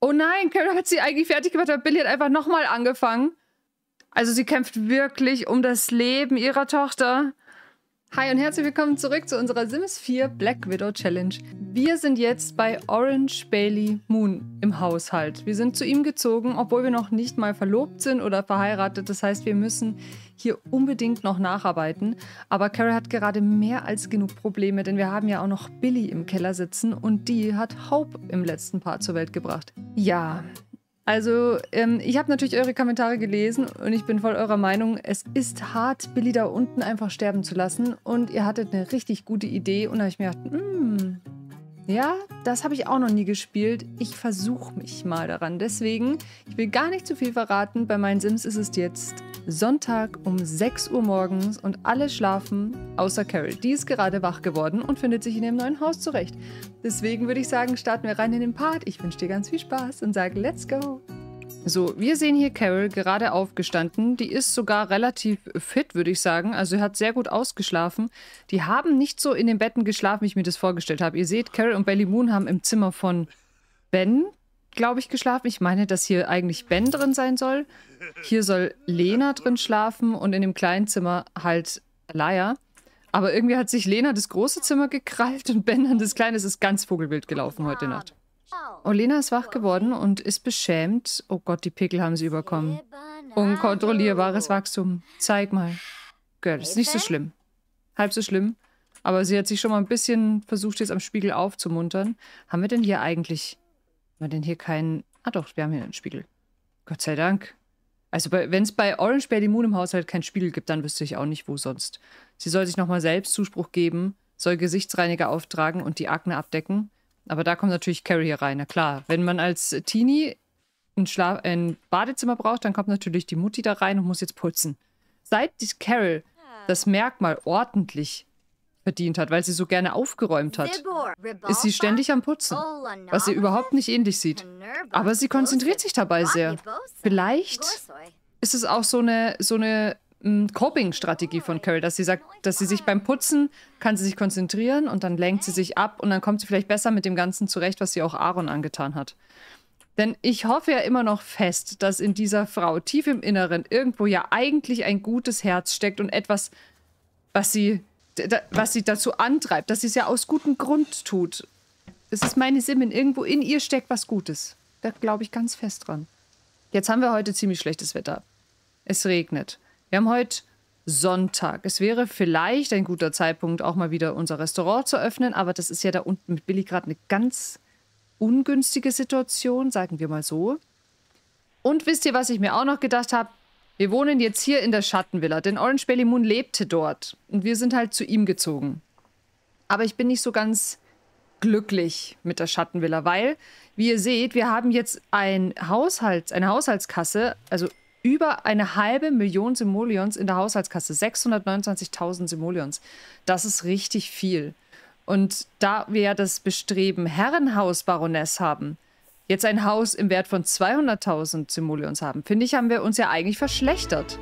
Oh nein, Carol hat sie eigentlich fertig gemacht, aber Billy hat einfach nochmal angefangen. Also sie kämpft wirklich um das Leben ihrer Tochter. Hi und herzlich willkommen zurück zu unserer Sims 4 Black Widow Challenge. Wir sind jetzt bei Orange Bailey Moon im Haushalt. Wir sind zu ihm gezogen, obwohl wir noch nicht mal verlobt sind oder verheiratet. Das heißt, wir müssen hier unbedingt noch nacharbeiten. Aber Carrie hat gerade mehr als genug Probleme, denn wir haben ja auch noch Billy im Keller sitzen und die hat Hope im letzten Part zur Welt gebracht. Ja, also, ähm, ich habe natürlich eure Kommentare gelesen und ich bin voll eurer Meinung, es ist hart, Billy da unten einfach sterben zu lassen. Und ihr hattet eine richtig gute Idee und da habe ich mir gedacht, hm, ja, das habe ich auch noch nie gespielt. Ich versuche mich mal daran. Deswegen, ich will gar nicht zu viel verraten. Bei meinen Sims ist es jetzt Sonntag um 6 Uhr morgens und alle schlafen, außer Carol. Die ist gerade wach geworden und findet sich in ihrem neuen Haus zurecht. Deswegen würde ich sagen, starten wir rein in den Part. Ich wünsche dir ganz viel Spaß und sage Let's go! So, wir sehen hier Carol gerade aufgestanden. Die ist sogar relativ fit, würde ich sagen. Also hat sehr gut ausgeschlafen. Die haben nicht so in den Betten geschlafen, wie ich mir das vorgestellt habe. Ihr seht, Carol und Belly Moon haben im Zimmer von Ben, glaube ich, geschlafen. Ich meine, dass hier eigentlich Ben drin sein soll. Hier soll Lena drin schlafen und in dem kleinen Zimmer halt Laia. Aber irgendwie hat sich Lena das große Zimmer gekrallt und Ben dann das kleine. Es ist ganz vogelwild gelaufen heute Nacht. Olena ist wach geworden und ist beschämt. Oh Gott, die Pickel haben sie überkommen. Unkontrollierbares Wachstum. Zeig mal. Girl, ist nicht so schlimm. Halb so schlimm. Aber sie hat sich schon mal ein bisschen versucht, jetzt am Spiegel aufzumuntern. Haben wir denn hier eigentlich... Haben wir denn hier keinen... Ah doch, wir haben hier einen Spiegel. Gott sei Dank. Also wenn es bei Orange Bear Moon im Haushalt keinen Spiegel gibt, dann wüsste ich auch nicht, wo sonst. Sie soll sich nochmal selbst Zuspruch geben, soll Gesichtsreiniger auftragen und die Akne abdecken. Aber da kommt natürlich Carrie rein. Na klar, wenn man als Teenie ein, Schla ein Badezimmer braucht, dann kommt natürlich die Mutti da rein und muss jetzt putzen. Seit Carol das Merkmal ordentlich verdient hat, weil sie so gerne aufgeräumt hat, ist sie ständig am Putzen, was ihr überhaupt nicht ähnlich sieht. Aber sie konzentriert sich dabei sehr. Vielleicht ist es auch so eine, so eine Coping-Strategie von Carol, dass sie sagt, dass sie sich beim Putzen kann sie sich konzentrieren und dann lenkt sie sich ab und dann kommt sie vielleicht besser mit dem Ganzen zurecht, was sie auch Aaron angetan hat. Denn ich hoffe ja immer noch fest, dass in dieser Frau tief im Inneren irgendwo ja eigentlich ein gutes Herz steckt und etwas, was sie, was sie dazu antreibt, dass sie es ja aus gutem Grund tut. Es ist meine Simmen, irgendwo in ihr steckt was Gutes. Da glaube ich ganz fest dran. Jetzt haben wir heute ziemlich schlechtes Wetter. Es regnet. Wir haben heute Sonntag. Es wäre vielleicht ein guter Zeitpunkt, auch mal wieder unser Restaurant zu öffnen, aber das ist ja da unten mit Billy gerade eine ganz ungünstige Situation, sagen wir mal so. Und wisst ihr, was ich mir auch noch gedacht habe? Wir wohnen jetzt hier in der Schattenvilla, denn Orange Belly Moon lebte dort und wir sind halt zu ihm gezogen. Aber ich bin nicht so ganz glücklich mit der Schattenvilla, weil, wie ihr seht, wir haben jetzt ein Haushalt, eine Haushaltskasse, also über eine halbe Million Simoleons in der Haushaltskasse. 629.000 Simoleons. Das ist richtig viel. Und da wir ja das Bestreben Herrenhaus Baroness haben, jetzt ein Haus im Wert von 200.000 Simoleons haben, finde ich, haben wir uns ja eigentlich verschlechtert.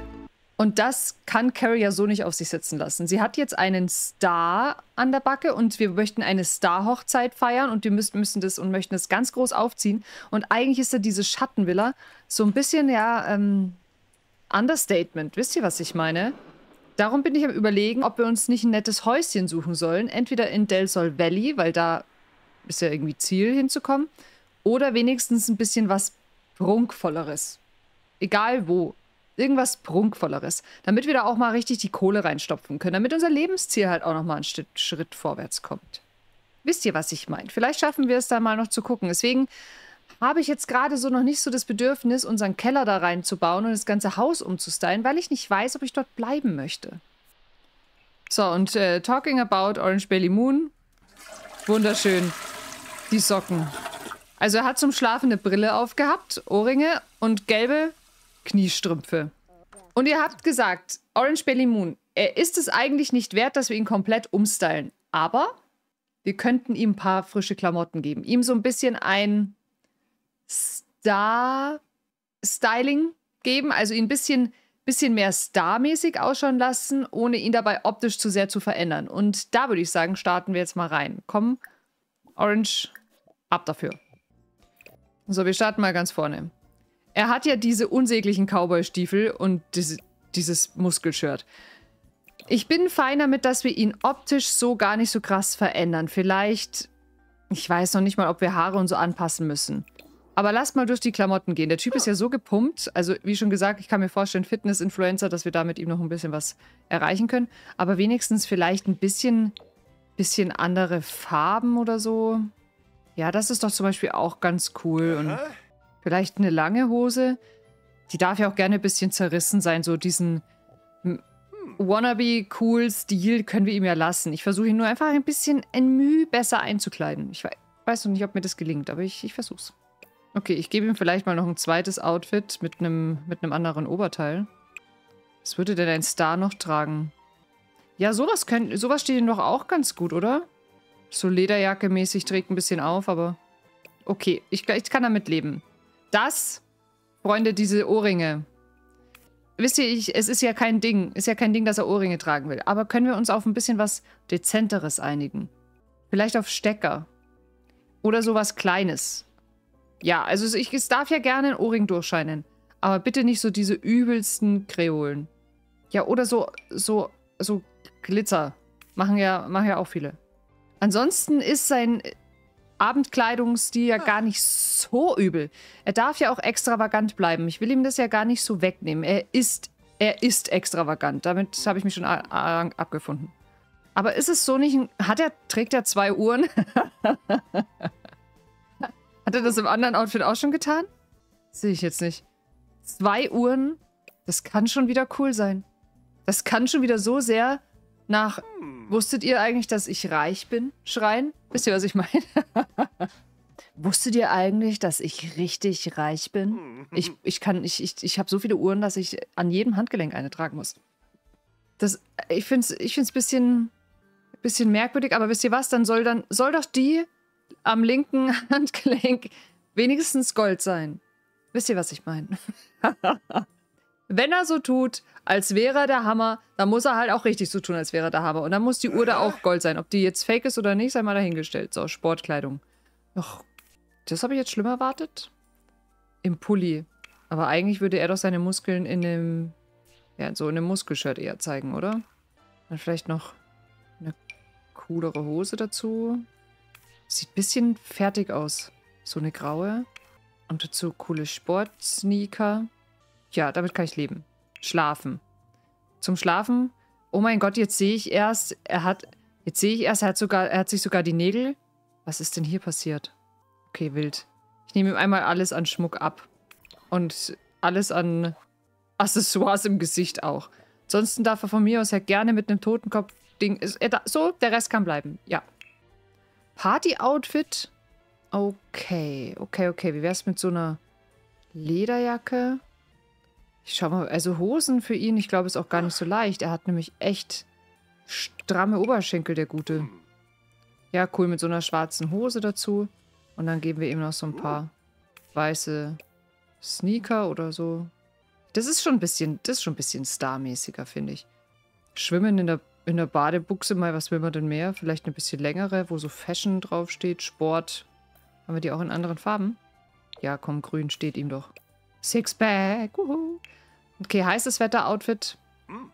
Und das kann Carrie ja so nicht auf sich sitzen lassen. Sie hat jetzt einen Star an der Backe und wir möchten eine Star-Hochzeit feiern und wir müssen, müssen das und möchten das ganz groß aufziehen. Und eigentlich ist da diese Schattenvilla so ein bisschen, ja, ähm, Understatement. Wisst ihr, was ich meine? Darum bin ich am Überlegen, ob wir uns nicht ein nettes Häuschen suchen sollen. Entweder in Del Sol Valley, weil da ist ja irgendwie Ziel hinzukommen, oder wenigstens ein bisschen was Prunkvolleres. Egal wo. Irgendwas Prunkvolleres. Damit wir da auch mal richtig die Kohle reinstopfen können. Damit unser Lebensziel halt auch noch mal einen Schritt, Schritt vorwärts kommt. Wisst ihr, was ich meine? Vielleicht schaffen wir es da mal noch zu gucken. Deswegen habe ich jetzt gerade so noch nicht so das Bedürfnis, unseren Keller da reinzubauen und das ganze Haus umzustylen, weil ich nicht weiß, ob ich dort bleiben möchte. So, und äh, talking about Orange Belly Moon. Wunderschön. Die Socken. Also er hat zum Schlafen eine Brille aufgehabt, Ohrringe und gelbe Kniestrümpfe. Und ihr habt gesagt, Orange Belly Moon, er ist es eigentlich nicht wert, dass wir ihn komplett umstylen. Aber wir könnten ihm ein paar frische Klamotten geben. Ihm so ein bisschen ein Star-Styling geben, also ihn ein bisschen, bisschen mehr starmäßig ausschauen lassen, ohne ihn dabei optisch zu sehr zu verändern. Und da würde ich sagen, starten wir jetzt mal rein. Komm, Orange, ab dafür. So, wir starten mal ganz vorne. Er hat ja diese unsäglichen Cowboy-Stiefel und diese, dieses Muskelshirt. Ich bin fein damit, dass wir ihn optisch so gar nicht so krass verändern. Vielleicht, ich weiß noch nicht mal, ob wir Haare und so anpassen müssen. Aber lasst mal durch die Klamotten gehen. Der Typ ist ja so gepumpt. Also, wie schon gesagt, ich kann mir vorstellen, Fitness-Influencer, dass wir da mit ihm noch ein bisschen was erreichen können. Aber wenigstens vielleicht ein bisschen, bisschen andere Farben oder so. Ja, das ist doch zum Beispiel auch ganz cool. Und vielleicht eine lange Hose. Die darf ja auch gerne ein bisschen zerrissen sein. So diesen wannabe-cool-Stil können wir ihm ja lassen. Ich versuche ihn nur einfach ein bisschen ein Mühe besser einzukleiden. Ich weiß noch nicht, ob mir das gelingt, aber ich, ich versuch's. Okay, ich gebe ihm vielleicht mal noch ein zweites Outfit mit einem, mit anderen Oberteil. Was würde denn ein Star noch tragen? Ja, sowas, könnt, sowas steht ihm doch auch ganz gut, oder? So Lederjacke mäßig trägt ein bisschen auf, aber... Okay, ich, ich kann damit leben. Das, Freunde, diese Ohrringe, wisst ihr, ich, es ist ja kein Ding, ist ja kein Ding, dass er Ohrringe tragen will. Aber können wir uns auf ein bisschen was Dezenteres einigen? Vielleicht auf Stecker. Oder sowas Kleines. Ja, also ich, es darf ja gerne ein Ohrring durchscheinen. Aber bitte nicht so diese übelsten Kreolen. Ja, oder so, so, so Glitzer. Machen ja, machen ja auch viele. Ansonsten ist sein Abendkleidungsstil ja gar nicht so übel. Er darf ja auch extravagant bleiben. Ich will ihm das ja gar nicht so wegnehmen. Er ist, er ist extravagant. Damit habe ich mich schon abgefunden. Aber ist es so nicht... Hat er, trägt er zwei Uhren? hat er das im anderen Outfit auch schon getan? Sehe ich jetzt nicht. Zwei Uhren? Das kann schon wieder cool sein. Das kann schon wieder so sehr nach Wusstet ihr eigentlich, dass ich reich bin? Schreien? Wisst ihr, was ich meine? Wusstet ihr eigentlich, dass ich richtig reich bin? Ich, ich ich, ich, ich habe so viele Uhren, dass ich an jedem Handgelenk eine tragen muss. Das, ich finde es ich ein bisschen, bisschen merkwürdig, aber wisst ihr was? Dann soll, dann soll doch die am linken Handgelenk wenigstens Gold sein. Wisst ihr, was ich meine? Wenn er so tut, als wäre er der Hammer, dann muss er halt auch richtig so tun, als wäre er der Hammer. Und dann muss die Uhr da auch Gold sein. Ob die jetzt fake ist oder nicht, sei mal dahingestellt. So, Sportkleidung. Och, das habe ich jetzt schlimmer erwartet? Im Pulli. Aber eigentlich würde er doch seine Muskeln in einem, ja, so in einem Muskelshirt eher zeigen, oder? Dann vielleicht noch eine coolere Hose dazu. Sieht ein bisschen fertig aus. So eine graue. Und dazu coole Sportsneaker. Ja, damit kann ich leben. Schlafen. Zum Schlafen. Oh mein Gott, jetzt sehe ich erst, er hat, jetzt sehe ich erst, er hat sogar, er hat sich sogar die Nägel. Was ist denn hier passiert? Okay, wild. Ich nehme ihm einmal alles an Schmuck ab. Und alles an Accessoires im Gesicht auch. Ansonsten darf er von mir aus ja gerne mit einem Totenkopf-Ding. So, der Rest kann bleiben. Ja. Party-Outfit. Okay, okay, okay. Wie wäre es mit so einer Lederjacke? Ich schau mal, also Hosen für ihn, ich glaube, ist auch gar nicht so leicht. Er hat nämlich echt stramme Oberschenkel, der Gute. Ja, cool, mit so einer schwarzen Hose dazu. Und dann geben wir ihm noch so ein paar weiße Sneaker oder so. Das ist schon ein bisschen, das ist schon ein bisschen starmäßiger, finde ich. Schwimmen in der, in der Badebuchse mal, was will man denn mehr? Vielleicht eine bisschen längere, wo so Fashion draufsteht, Sport. Haben wir die auch in anderen Farben? Ja, komm, grün steht ihm doch. Sixpack. Uhu. Okay, heißes Wetter-Outfit.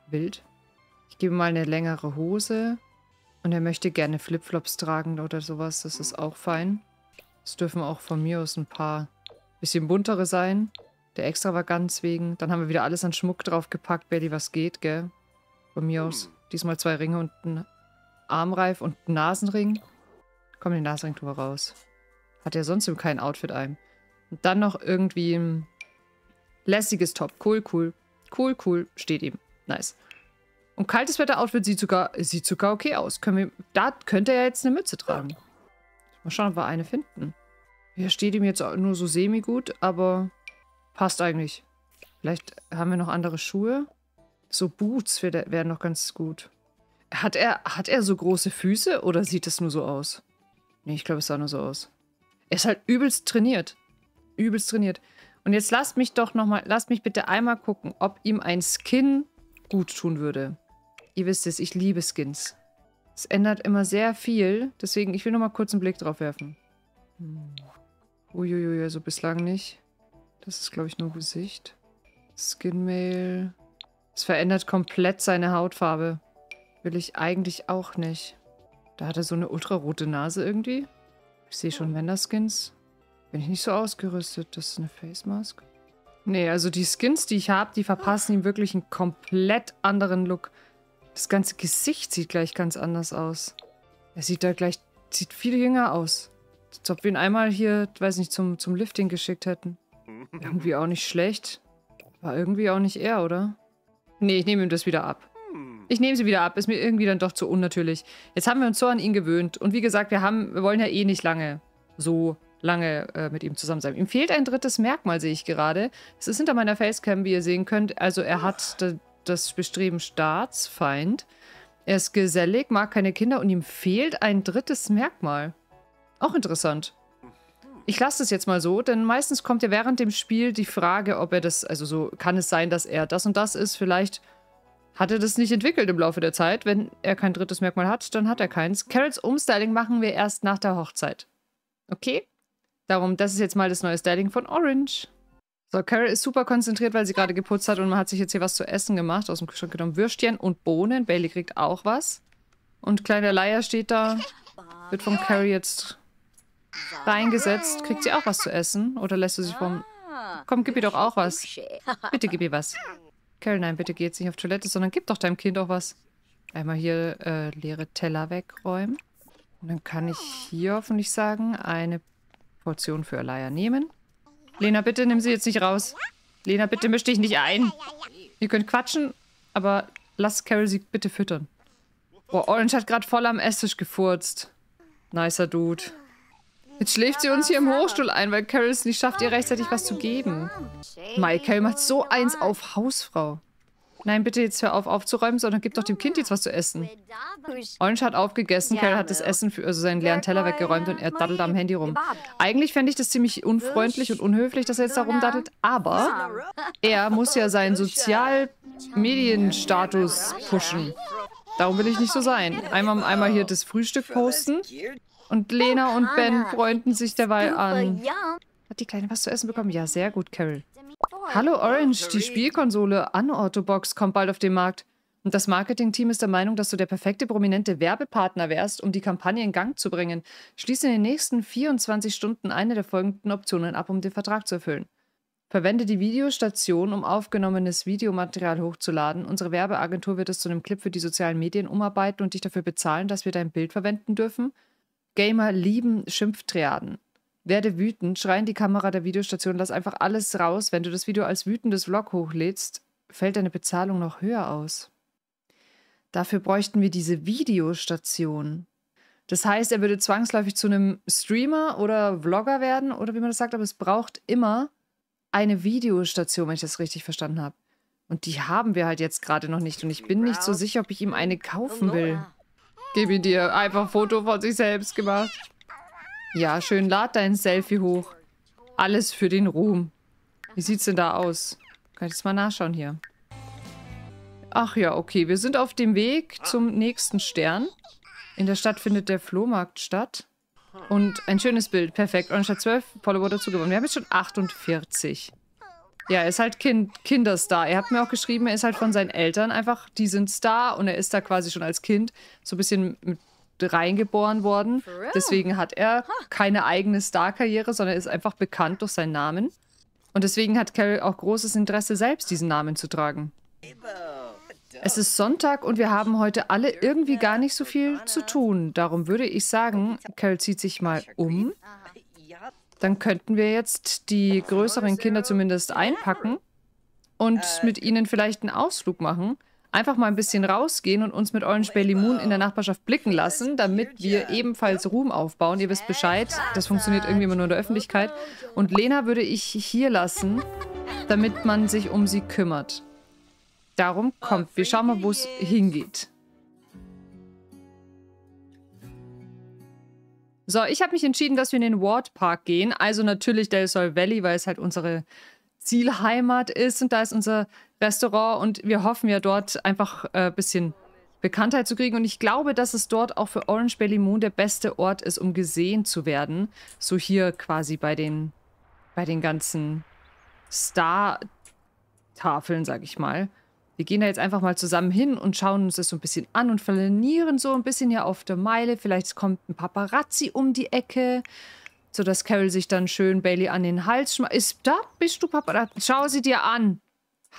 Wild. Ich gebe mal eine längere Hose. Und er möchte gerne Flipflops tragen oder sowas. Das ist auch fein. Es dürfen auch von mir aus ein paar bisschen buntere sein. Der Extravaganz wegen. Dann haben wir wieder alles an Schmuck draufgepackt. Belly, was geht, gell? Von mir aus. Diesmal zwei Ringe und ein Armreif und ein Nasenring. Komm, den Nasenring wir raus. Hat er sonst kein Outfit ein. Und dann noch irgendwie ein Lässiges Top. Cool, cool. Cool, cool. Steht ihm. Nice. Und kaltes Wetter-Outfit sieht sogar, sieht sogar okay aus. Können wir, da könnte er jetzt eine Mütze tragen. Mal schauen, ob wir eine finden. Hier steht ihm jetzt nur so semi-gut, aber passt eigentlich. Vielleicht haben wir noch andere Schuhe. So Boots wären noch ganz gut. Hat er, hat er so große Füße oder sieht es nur so aus? Nee, ich glaube, es sah nur so aus. Er ist halt übelst trainiert. Übelst trainiert. Und jetzt lasst mich doch nochmal, lasst mich bitte einmal gucken, ob ihm ein Skin gut tun würde. Ihr wisst es, ich liebe Skins. Es ändert immer sehr viel, deswegen, ich will nochmal kurz einen Blick drauf werfen. Hm. Uiuiui, also bislang nicht. Das ist, glaube ich, nur Gesicht. Skinmail. Es verändert komplett seine Hautfarbe. Will ich eigentlich auch nicht. Da hat er so eine ultrarote Nase irgendwie. Ich sehe schon Männerskins. Bin ich nicht so ausgerüstet. Das ist eine Face Mask. Nee, also die Skins, die ich habe, die verpassen ihm wirklich einen komplett anderen Look. Das ganze Gesicht sieht gleich ganz anders aus. Er sieht da gleich, sieht viel jünger aus. Als ob wir ihn einmal hier, weiß nicht, zum, zum Lifting geschickt hätten. Irgendwie auch nicht schlecht. War irgendwie auch nicht er, oder? Nee, ich nehme ihm das wieder ab. Ich nehme sie wieder ab. Ist mir irgendwie dann doch zu unnatürlich. Jetzt haben wir uns so an ihn gewöhnt. Und wie gesagt, wir haben, wir wollen ja eh nicht lange so lange äh, mit ihm zusammen sein. Ihm fehlt ein drittes Merkmal, sehe ich gerade. Es ist hinter meiner Facecam, wie ihr sehen könnt. Also er hat das Bestreben Staatsfeind. Er ist gesellig, mag keine Kinder und ihm fehlt ein drittes Merkmal. Auch interessant. Ich lasse es jetzt mal so, denn meistens kommt ja während dem Spiel die Frage, ob er das, also so kann es sein, dass er das und das ist. Vielleicht hat er das nicht entwickelt im Laufe der Zeit. Wenn er kein drittes Merkmal hat, dann hat er keins. Carols Umstyling machen wir erst nach der Hochzeit. Okay? Darum, das ist jetzt mal das neue Styling von Orange. So, Carol ist super konzentriert, weil sie gerade geputzt hat und man hat sich jetzt hier was zu essen gemacht. Aus dem Kühlschrank genommen Würstchen und Bohnen. Bailey kriegt auch was. Und kleiner Leier steht da. Wird von Carol jetzt reingesetzt. Kriegt sie auch was zu essen? Oder lässt du sich vom... Komm, gib ihr doch auch was. Bitte gib ihr was. Carol, nein, bitte geh jetzt nicht auf Toilette, sondern gib doch deinem Kind auch was. Einmal hier äh, leere Teller wegräumen. Und dann kann ich hier hoffentlich sagen, eine Portion für Alaya nehmen. Lena, bitte nimm sie jetzt nicht raus. Lena, bitte misch dich nicht ein. Ihr könnt quatschen, aber lasst Carol sie bitte füttern. Boah, Orange hat gerade voll am Esstisch gefurzt. Nicer Dude. Jetzt schläft sie uns hier im Hochstuhl ein, weil Carol es nicht schafft, ihr rechtzeitig was zu geben. Mai, Carol macht so eins auf Hausfrau. Nein, bitte jetzt hör auf aufzuräumen, sondern gib doch dem Kind jetzt was zu essen. Orange hat aufgegessen, Kerl hat das Essen für also seinen leeren Teller weggeräumt und er daddelt am Handy rum. Eigentlich fände ich das ziemlich unfreundlich und unhöflich, dass er jetzt da rumdaddelt, aber er muss ja seinen Sozialmedienstatus pushen. Darum will ich nicht so sein. Einmal, einmal hier das Frühstück posten und Lena und Ben freunden sich derweil an. Hat die Kleine was zu essen bekommen? Ja, sehr gut, Carol. Hallo Orange, die Spielkonsole Unorthobox kommt bald auf den Markt. Und das Marketingteam ist der Meinung, dass du der perfekte prominente Werbepartner wärst, um die Kampagne in Gang zu bringen. Schließe in den nächsten 24 Stunden eine der folgenden Optionen ab, um den Vertrag zu erfüllen. Verwende die Videostation, um aufgenommenes Videomaterial hochzuladen. Unsere Werbeagentur wird es zu einem Clip für die sozialen Medien umarbeiten und dich dafür bezahlen, dass wir dein Bild verwenden dürfen. Gamer lieben Schimpftriaden. Werde wütend, schrei in die Kamera der Videostation, lass einfach alles raus. Wenn du das Video als wütendes Vlog hochlädst, fällt deine Bezahlung noch höher aus. Dafür bräuchten wir diese Videostation. Das heißt, er würde zwangsläufig zu einem Streamer oder Vlogger werden oder wie man das sagt, aber es braucht immer eine Videostation, wenn ich das richtig verstanden habe. Und die haben wir halt jetzt gerade noch nicht und ich bin nicht so sicher, ob ich ihm eine kaufen will. Gebe dir einfach ein Foto von sich selbst gemacht. Ja, schön, lad dein Selfie hoch. Alles für den Ruhm. Wie sieht's denn da aus? Kann ich das mal nachschauen hier. Ach ja, okay. Wir sind auf dem Weg zum nächsten Stern. In der Stadt findet der Flohmarkt statt. Und ein schönes Bild. Perfekt. Und statt 12 Follower dazu gewonnen. Wir haben jetzt schon 48. Ja, er ist halt kind, Kinderstar. Er hat mir auch geschrieben, er ist halt von seinen Eltern einfach, die sind Star und er ist da quasi schon als Kind so ein bisschen mit reingeboren worden. Deswegen hat er keine eigene Star-Karriere, sondern ist einfach bekannt durch seinen Namen. Und deswegen hat Carol auch großes Interesse, selbst diesen Namen zu tragen. Es ist Sonntag und wir haben heute alle irgendwie gar nicht so viel zu tun. Darum würde ich sagen, Carol zieht sich mal um. Dann könnten wir jetzt die größeren Kinder zumindest einpacken und mit ihnen vielleicht einen Ausflug machen einfach mal ein bisschen rausgehen und uns mit Orange Bailey Moon in der Nachbarschaft blicken lassen, damit wir ebenfalls Ruhm aufbauen. Ihr wisst Bescheid, das funktioniert irgendwie immer nur in der Öffentlichkeit. Und Lena würde ich hier lassen, damit man sich um sie kümmert. Darum kommt, wir schauen mal, wo es hingeht. So, ich habe mich entschieden, dass wir in den Ward Park gehen. Also natürlich Del Sol Valley, weil es halt unsere Zielheimat ist und da ist unser Restaurant und wir hoffen ja dort einfach ein äh, bisschen Bekanntheit zu kriegen. Und ich glaube, dass es dort auch für Orange Belly Moon der beste Ort ist, um gesehen zu werden. So hier quasi bei den, bei den ganzen Star-Tafeln, sag ich mal. Wir gehen da jetzt einfach mal zusammen hin und schauen uns das so ein bisschen an und flanieren so ein bisschen hier auf der Meile. Vielleicht kommt ein Paparazzi um die Ecke, sodass Carol sich dann schön Bailey an den Hals schmeißt. Da? Bist du Paparazzi? Schau sie dir an.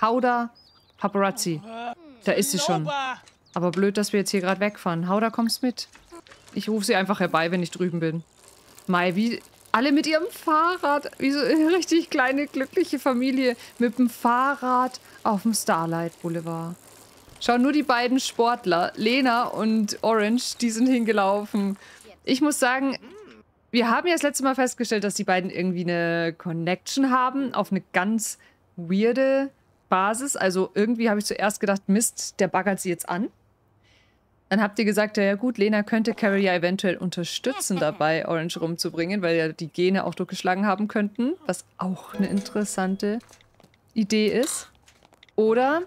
Hau da, Paparazzi. Da ist sie schon. Aber blöd, dass wir jetzt hier gerade wegfahren. Hau da, kommst mit. Ich rufe sie einfach herbei, wenn ich drüben bin. Mai, wie alle mit ihrem Fahrrad. Wie so eine richtig kleine, glückliche Familie mit dem Fahrrad auf dem Starlight Boulevard. Schau, nur die beiden Sportler, Lena und Orange, die sind hingelaufen. Ich muss sagen, wir haben ja das letzte Mal festgestellt, dass die beiden irgendwie eine Connection haben auf eine ganz weirde Basis. Also irgendwie habe ich zuerst gedacht, Mist, der baggert sie jetzt an. Dann habt ihr gesagt, ja gut, Lena könnte Carrie ja eventuell unterstützen dabei, Orange rumzubringen, weil ja die Gene auch durchgeschlagen haben könnten, was auch eine interessante Idee ist. Oder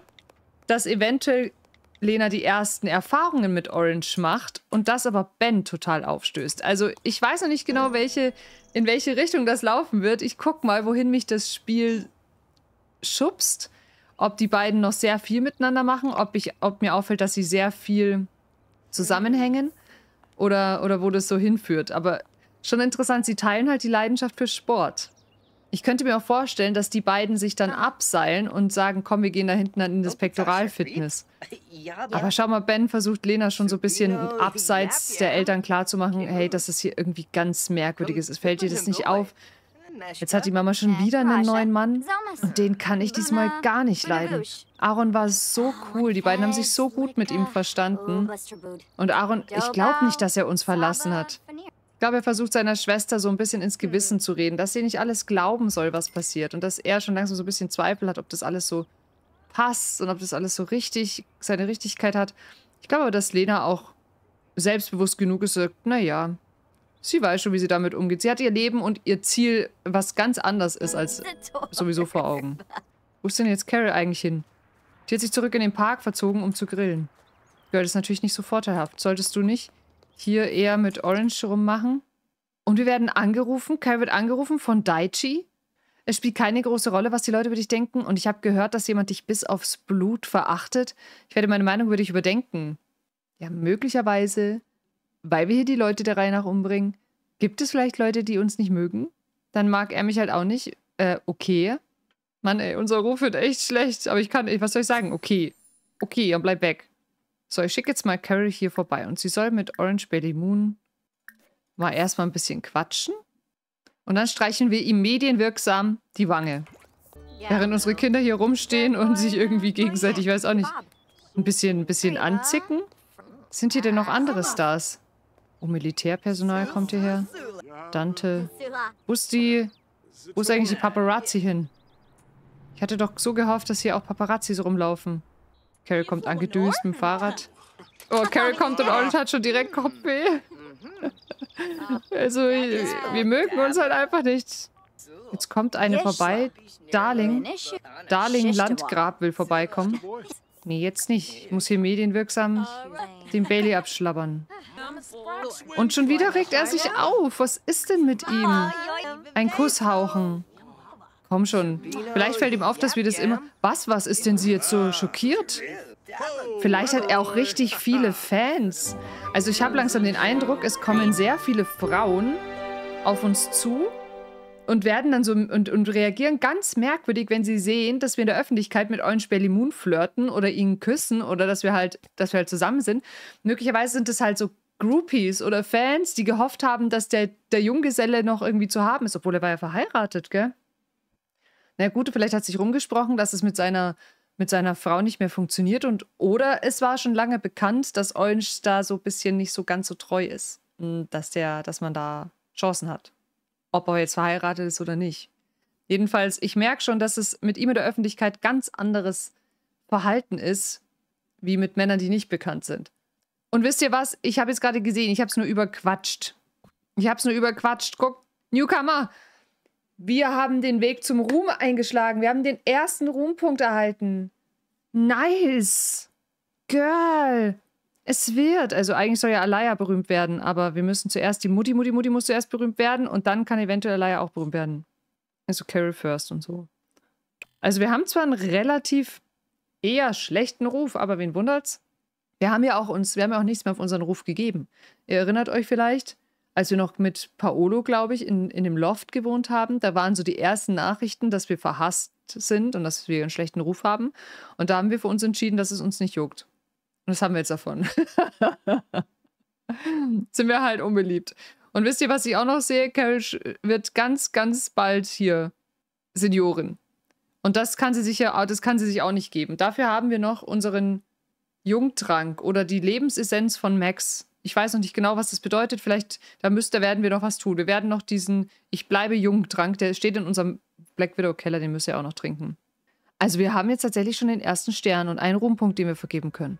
dass eventuell Lena die ersten Erfahrungen mit Orange macht und das aber Ben total aufstößt. Also ich weiß noch nicht genau, welche, in welche Richtung das laufen wird. Ich guck mal, wohin mich das Spiel schubst. Ob die beiden noch sehr viel miteinander machen, ob, ich, ob mir auffällt, dass sie sehr viel zusammenhängen oder, oder wo das so hinführt. Aber schon interessant, sie teilen halt die Leidenschaft für Sport. Ich könnte mir auch vorstellen, dass die beiden sich dann abseilen und sagen, komm, wir gehen da hinten in das Pektoralfitness. Aber schau mal, Ben versucht Lena schon so ein bisschen abseits der Eltern klarzumachen, hey, dass es hier irgendwie ganz merkwürdig ist. Es fällt dir das nicht auf? Jetzt hat die Mama schon wieder einen neuen Mann. Und den kann ich diesmal gar nicht leiden. Aaron war so cool, die beiden haben sich so gut mit ihm verstanden. Und Aaron, ich glaube nicht, dass er uns verlassen hat. Ich glaube, er versucht seiner Schwester so ein bisschen ins Gewissen zu reden, dass sie nicht alles glauben soll, was passiert. Und dass er schon langsam so ein bisschen Zweifel hat, ob das alles so passt und ob das alles so richtig, seine Richtigkeit hat. Ich glaube, dass Lena auch selbstbewusst genug ist, sagt, naja, Sie weiß schon, wie sie damit umgeht. Sie hat ihr Leben und ihr Ziel, was ganz anders ist als sowieso vor Augen. Wo ist denn jetzt Carol eigentlich hin? Die hat sich zurück in den Park verzogen, um zu grillen. Ja, das ist natürlich nicht so vorteilhaft. Solltest du nicht hier eher mit Orange rummachen? Und wir werden angerufen. Carol wird angerufen von Daichi. Es spielt keine große Rolle, was die Leute über dich denken. Und ich habe gehört, dass jemand dich bis aufs Blut verachtet. Ich werde meine Meinung über dich überdenken. Ja, möglicherweise weil wir hier die Leute der Reihe nach umbringen. Gibt es vielleicht Leute, die uns nicht mögen? Dann mag er mich halt auch nicht. Äh, okay. Mann, ey, unser Ruf wird echt schlecht. Aber ich kann, was soll ich sagen? Okay. Okay, und bleib weg. So, ich schicke jetzt mal Carrie hier vorbei. Und sie soll mit Orange Belly Moon mal erstmal ein bisschen quatschen. Und dann streichen wir ihm medienwirksam die Wange. Während unsere Kinder hier rumstehen und sich irgendwie gegenseitig, ich weiß auch nicht, ein bisschen, ein bisschen anzicken. Sind hier denn noch andere Stars? Oh, Militärpersonal kommt hierher. Dante. Wo ist die... Wo ist eigentlich die Paparazzi hin? Ich hatte doch so gehofft, dass hier auch Paparazzis rumlaufen. Carrie kommt angedüst mit dem Fahrrad. Oh, Carrie kommt und Orange hat schon direkt Kopfweh. also, wir mögen uns halt einfach nicht. Jetzt kommt eine vorbei. Darling. Darling Landgrab will vorbeikommen. Nee, jetzt nicht. Ich muss hier medienwirksam den Bailey abschlabbern. Und schon wieder regt er sich auf. Was ist denn mit ihm? Ein Kuss hauchen. Komm schon. Vielleicht fällt ihm auf, dass wir das immer... Was, was ist denn sie jetzt so schockiert? Vielleicht hat er auch richtig viele Fans. Also ich habe langsam den Eindruck, es kommen sehr viele Frauen auf uns zu und werden dann so und, und reagieren ganz merkwürdig, wenn sie sehen, dass wir in der Öffentlichkeit mit Orange Belly Moon flirten oder ihn küssen oder dass wir halt, dass wir halt zusammen sind. Möglicherweise sind es halt so Groupies oder Fans, die gehofft haben, dass der, der Junggeselle noch irgendwie zu haben ist, obwohl er war ja verheiratet, gell? Na gut, vielleicht hat sich rumgesprochen, dass es mit seiner, mit seiner Frau nicht mehr funktioniert und oder es war schon lange bekannt, dass Orange da so ein bisschen nicht so ganz so treu ist. Dass der, dass man da Chancen hat ob er jetzt verheiratet ist oder nicht. Jedenfalls, ich merke schon, dass es mit ihm in der Öffentlichkeit ganz anderes Verhalten ist, wie mit Männern, die nicht bekannt sind. Und wisst ihr was? Ich habe jetzt gerade gesehen, ich habe es nur überquatscht. Ich habe es nur überquatscht. Guck, Newcomer, wir haben den Weg zum Ruhm eingeschlagen. Wir haben den ersten Ruhmpunkt erhalten. Nice. Girl. Es wird. Also eigentlich soll ja Alaya berühmt werden, aber wir müssen zuerst, die Mutti, Mutti, Mutti muss zuerst berühmt werden und dann kann eventuell Alaya auch berühmt werden. Also Carol first und so. Also wir haben zwar einen relativ eher schlechten Ruf, aber wen wundert's? Wir haben ja auch uns, wir haben ja auch nichts mehr auf unseren Ruf gegeben. Ihr erinnert euch vielleicht, als wir noch mit Paolo, glaube ich, in, in dem Loft gewohnt haben, da waren so die ersten Nachrichten, dass wir verhasst sind und dass wir einen schlechten Ruf haben. Und da haben wir für uns entschieden, dass es uns nicht juckt. Und das haben wir jetzt davon. sind wir halt unbeliebt. Und wisst ihr, was ich auch noch sehe? Carol wird ganz, ganz bald hier Seniorin. Und das kann sie sich ja, das kann sie sich auch nicht geben. Dafür haben wir noch unseren Jungtrank oder die Lebensessenz von Max. Ich weiß noch nicht genau, was das bedeutet. Vielleicht, da müsste, werden wir noch was tun. Wir werden noch diesen Ich bleibe Jungtrank, der steht in unserem Black Widow Keller, den müsst ihr auch noch trinken. Also wir haben jetzt tatsächlich schon den ersten Stern und einen Ruhmpunkt, den wir vergeben können.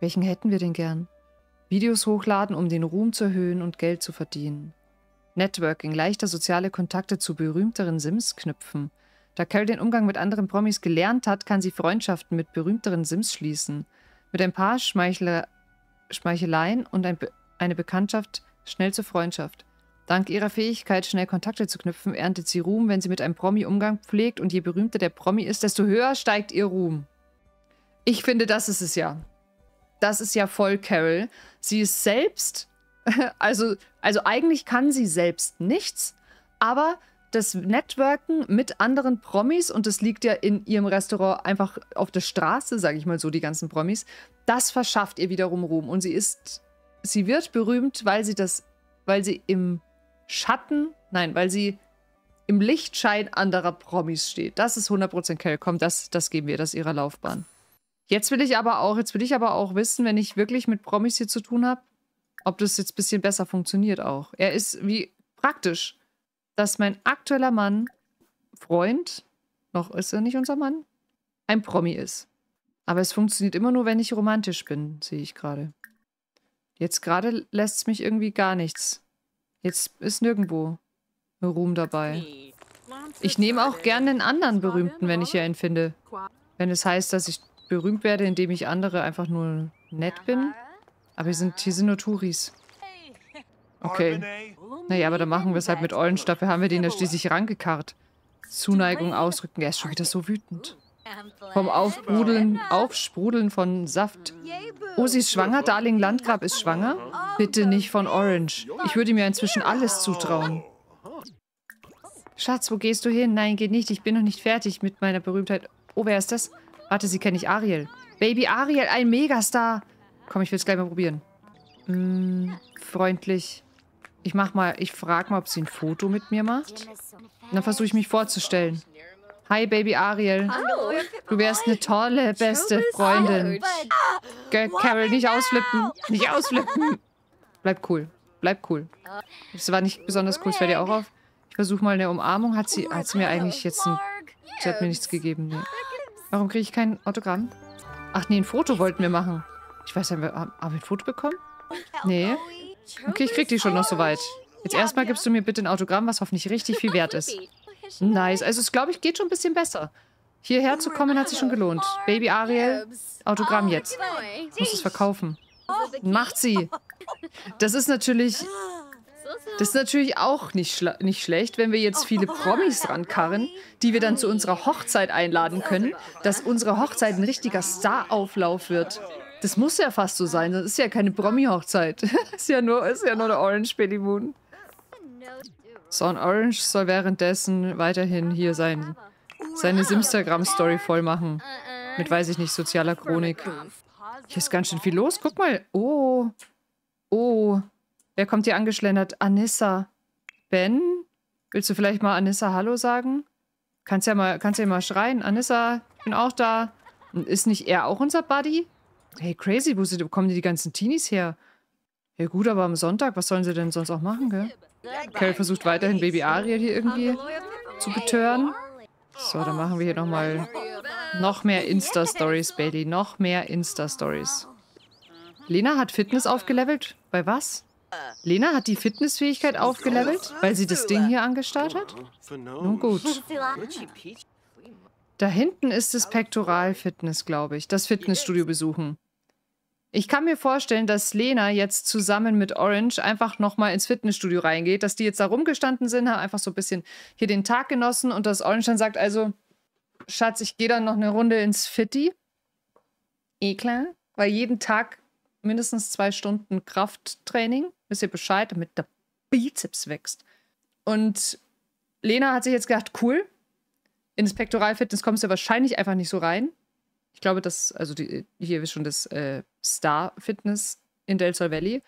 Welchen hätten wir denn gern? Videos hochladen, um den Ruhm zu erhöhen und Geld zu verdienen. Networking, leichter soziale Kontakte zu berühmteren Sims knüpfen. Da Carol den Umgang mit anderen Promis gelernt hat, kann sie Freundschaften mit berühmteren Sims schließen. Mit ein paar Schmeichler Schmeicheleien und ein Be eine Bekanntschaft schnell zur Freundschaft. Dank ihrer Fähigkeit, schnell Kontakte zu knüpfen, erntet sie Ruhm, wenn sie mit einem Promi Umgang pflegt und je berühmter der Promi ist, desto höher steigt ihr Ruhm. Ich finde, das ist es ja. Das ist ja voll Carol. Sie ist selbst, also, also eigentlich kann sie selbst nichts, aber das Networken mit anderen Promis, und das liegt ja in ihrem Restaurant einfach auf der Straße, sage ich mal so, die ganzen Promis, das verschafft ihr wiederum Ruhm. Und sie ist, sie wird berühmt, weil sie das, weil sie im Schatten, nein, weil sie im Lichtschein anderer Promis steht. Das ist 100% Carol. Komm, das, das geben wir, das ist ihrer Laufbahn. Jetzt will ich aber auch, jetzt will ich aber auch wissen, wenn ich wirklich mit Promis hier zu tun habe, ob das jetzt ein bisschen besser funktioniert auch. Er ist wie praktisch dass mein aktueller Mann, Freund, noch ist er nicht unser Mann, ein Promi ist. Aber es funktioniert immer nur, wenn ich romantisch bin, sehe ich gerade. Jetzt gerade lässt es mich irgendwie gar nichts. Jetzt ist nirgendwo Ruhm dabei. Ich nehme auch gerne einen anderen Berühmten, wenn ich hier einen finde. Wenn es heißt, dass ich berühmt werde, indem ich andere einfach nur nett bin. Aber hier sind, hier sind nur Touris. Okay. Naja, aber dann machen wir es halt mit Eulenstoff. Dafür haben wir den ja schließlich rangekarrt. Zuneigung ausdrücken. Er ist schon wieder so wütend. Vom Aufsprudeln, Aufsprudeln von Saft. Oh, sie ist schwanger? Darling Landgrab ist schwanger? Bitte nicht von Orange. Ich würde mir inzwischen alles zutrauen. Schatz, wo gehst du hin? Nein, geht nicht. Ich bin noch nicht fertig mit meiner Berühmtheit. Oh, wer ist das? Warte, sie kenne ich Ariel. Baby Ariel, ein Megastar. Komm, ich will es gleich mal probieren. Mm, freundlich. Ich mach mal, ich frage mal, ob sie ein Foto mit mir macht. Und dann versuche ich mich vorzustellen. Hi, Baby Ariel. Du wärst eine tolle, beste Freundin. Gell, Carol, nicht ausflippen. Nicht ausflippen. Bleib cool. Bleib cool. Das war nicht besonders cool. Das fällt dir auch auf. Ich versuche mal eine Umarmung. Hat sie, hat sie mir eigentlich jetzt ein... Sie hat mir nichts gegeben. Nee. Warum kriege ich kein Autogramm? Ach nee, ein Foto wollten wir machen. Ich weiß ja, haben wir ein Foto bekommen? Nee. Okay, ich krieg die schon noch so weit. Jetzt erstmal gibst du mir bitte ein Autogramm, was hoffentlich richtig viel wert ist. Nice. Also es, glaube ich, geht schon ein bisschen besser. Hierher zu kommen hat sich schon gelohnt. Baby Ariel, Autogramm jetzt. Ich muss es verkaufen. Macht sie. Das ist natürlich... Das ist natürlich auch nicht, nicht schlecht, wenn wir jetzt viele Promis rankarren, die wir dann zu unserer Hochzeit einladen können, dass unsere Hochzeit ein richtiger Star-Auflauf wird. Das muss ja fast so sein. Das ist ja keine Promi-Hochzeit. ist, ja nur, ist ja nur eine Orange Baby Moon. So, und Orange soll währenddessen weiterhin hier sein, seine Simstagram-Story voll machen. Mit, weiß ich nicht, sozialer Chronik. Hier ist ganz schön viel los. Guck mal. Oh. Oh. Wer kommt hier angeschlendert? Anissa. Ben? Willst du vielleicht mal Anissa Hallo sagen? Kannst ja mal, kannst ja mal schreien. Anissa, ich bin auch da. Ist nicht er auch unser Buddy? Hey, crazy, wo, wo kommen die ganzen Teenies her? Ja gut, aber am Sonntag, was sollen sie denn sonst auch machen, gell? Carol versucht weiterhin Baby Ariel hier irgendwie zu betören. So, dann machen wir hier nochmal noch mehr Insta-Stories, Baby. Noch mehr Insta-Stories. Lena hat Fitness aufgelevelt. Bei was? Lena hat die Fitnessfähigkeit aufgelevelt, weil sie das Ding hier angestarrt hat? Nun gut. Da hinten ist das Pektoral-Fitness, glaube ich. Das Fitnessstudio besuchen. Ich kann mir vorstellen, dass Lena jetzt zusammen mit Orange einfach nochmal ins Fitnessstudio reingeht, dass die jetzt da rumgestanden sind, haben einfach so ein bisschen hier den Tag genossen und dass Orange dann sagt, also, Schatz, ich gehe dann noch eine Runde ins Fitti. Eh weil jeden Tag mindestens zwei Stunden Krafttraining, wisst ihr Bescheid, damit der Bizeps wächst. Und Lena hat sich jetzt gedacht, cool, ins Pektoralfitness kommst du wahrscheinlich einfach nicht so rein. Ich glaube, das, also die, hier ist schon das äh, Star Fitness in Del Sol Valley.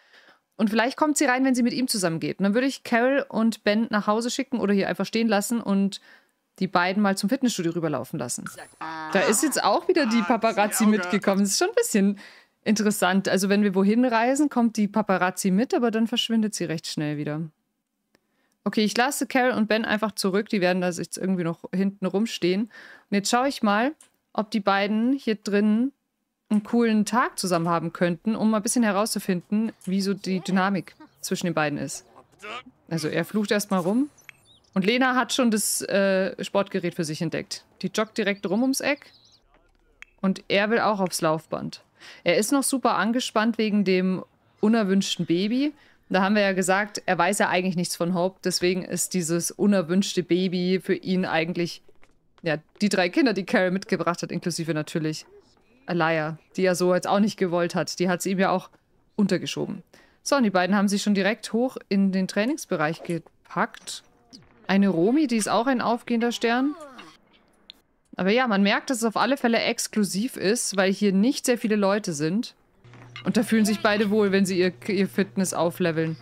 Und vielleicht kommt sie rein, wenn sie mit ihm zusammengeht. Und dann würde ich Carol und Ben nach Hause schicken oder hier einfach stehen lassen und die beiden mal zum Fitnessstudio rüberlaufen lassen. Da ist jetzt auch wieder die Paparazzi mitgekommen. Das ist schon ein bisschen interessant. Also wenn wir wohin reisen, kommt die Paparazzi mit, aber dann verschwindet sie recht schnell wieder. Okay, ich lasse Carol und Ben einfach zurück. Die werden da jetzt irgendwie noch hinten rumstehen. Und jetzt schaue ich mal, ob die beiden hier drin einen coolen Tag zusammen haben könnten, um mal ein bisschen herauszufinden, wie so die Dynamik zwischen den beiden ist. Also er flucht erstmal rum. Und Lena hat schon das äh, Sportgerät für sich entdeckt. Die joggt direkt rum ums Eck. Und er will auch aufs Laufband. Er ist noch super angespannt wegen dem unerwünschten Baby. Da haben wir ja gesagt, er weiß ja eigentlich nichts von Hope. Deswegen ist dieses unerwünschte Baby für ihn eigentlich ja, die drei Kinder, die Carol mitgebracht hat, inklusive natürlich Alaya, die er so jetzt auch nicht gewollt hat. Die hat sie ihm ja auch untergeschoben. So, und die beiden haben sich schon direkt hoch in den Trainingsbereich gepackt. Eine Romi, die ist auch ein aufgehender Stern. Aber ja, man merkt, dass es auf alle Fälle exklusiv ist, weil hier nicht sehr viele Leute sind. Und da fühlen sich beide wohl, wenn sie ihr, ihr Fitness aufleveln.